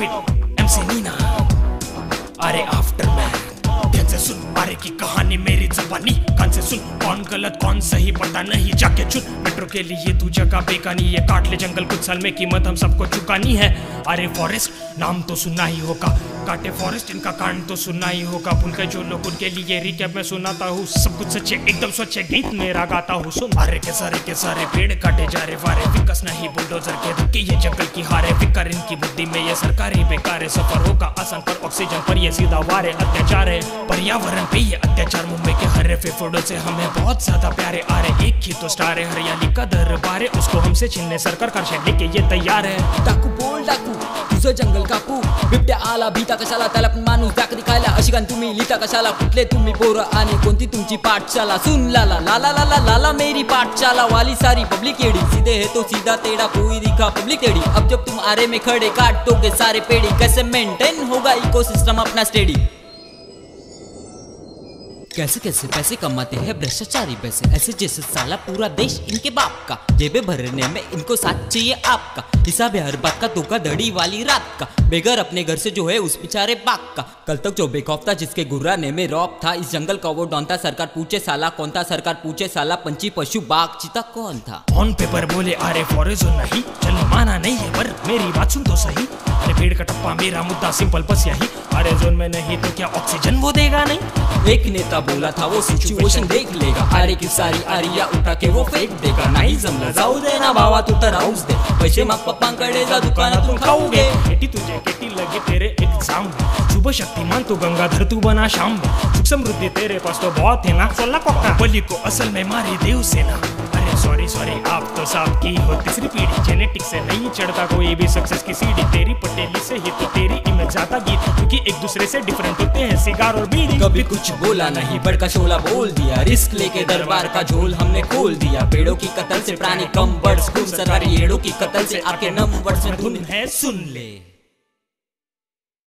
फिर एमसी मीना अरे after man ध्यान से सुन अरे की कहानी मेरी जबानी कान से सुन, कौन गलत, कौन सही, पता नहीं, जाके चुन। मेट्रो के लिए तू जगह बेकानी ये काट ले जंगल कुछ साल में कीमत हम सबको चुकानी है। अरे फॉरेस्ट नाम तो सुनना ही होगा। काटे फॉरेस्ट इनका कांड तो सुनना ही होगा। भूल के जो लोग उनके लिए रिकैप में सुनाता हूँ। सब कुछ सच्चे, एकदम स्वच्छ गीत मेरा गाता हूँ। सुन अरे के सारे के सारे पेड़ काटे जा रहे वारे। विकस नहीं बुलडोजर के रुके ये जंगल की हारे फिकर इनकी बुद्धि में ये सरकारी बेकार है। सफ़र होगा, आसान पर ऑक्सीजन पर ये सीधा वारे अत्याचार है, पर्यावरण पे ये अत्याचार। मुंबई के हरे फेफड़ों से हमें बहुत ज़्यादा प्यारे आ रहे एक ही तो स्टार है, हरियाली का दरबार है, उसको हमसे छीनने सरकार कर लेके ये तैयार है। डाकू, बोल डाकू, तुझं जंगल कापू बिबट्या आला, भीता कशाला त्याला पण माणूस दाख दिखायला अशी तुम्ही लिहिता कशाला कुठले तुम्ही पोरं आणि कोणती तुमची पाठशाला? सुन लाला लाला लाला लाला, मेरी पाठशाला, वाली सारी पब्लिक एडी सीधे है तो सीधा तेरा, कोई दिखा पब्लिक एडी अब जब तुम आरे में खड़े काट दोगे सारे पेड़ी, कैसे मेंटेन होगा इकोसिस्टम अपना स्टेडी कैसे कैसे पैसे कमाते हैं, भ्रष्टाचारी पैसे, ऐसे जैसे साला पूरा देश इनके बाप का, जेबे भरने में इनको साथ चाहिए आपका। हिसाब है हर बात का धोखा धड़ी वाली रात का। बेगर अपने घर से जो है उस बेचारे बाग का। कल तक जो बेखौफ था जिसके गुर्राने में रौब था, इस जंगल का वो डॉन था, सरकार पूछे साला कौन था, सरकार पूछे साला पंची पशु, बाघ, चीता कौन था? ऑन पेपर बोले, अरे फॉरेस्ट नहीं चल माना नहीं है, पर मेरी बात सुन तो सही। अरे पेड़ का टप्पा मेरा मुद्दा सिंपल बस यही। अरे जोन में नहीं तो क्या ऑक्सीजन वो देगा नहीं? एक नेता बोला था वो सिच्युएशन देख लेगा। आरे की सारी आरिया उठा के वो फेक देगा? नाही जमलं जाऊ दे ना भावा तू तर राहूच दे। पैसे माग पप्पांकडे जा दुकानातून खाऊ घे केटी तुझे केटी लगे तेरे एग्ज़ाम में। शुभ शक्तिमान तू गंगाधर तू बना शाम में। सुख समृद्धि तेरे पास तो बहुत है ना? सोलह कोका बलि को असल में मारी देव सेना। अरे सॉरी सॉरी आप तो साहब की हो तीसरी पीढ़ी। जेनेटिक से नहीं चढ़ता कोई भी सक्सेस की सीढ़ी तेरी पटेली से ही तो तेरी इमेज जाता गीत। क्योंकि एक दूसरे से डिफरेंट होते हैं, सिगार और बीड़ी। कभी कुछ बोला नहीं, बड़का शोला बोल दिया। रिस्क लेके दरबार का झोल हमने खोल दिया। पेड़ों की कतल से प्राणी कम बर्ड्स खून सरकारी एड़ों की कतल से आके नंबर से धुन है, सुन ले।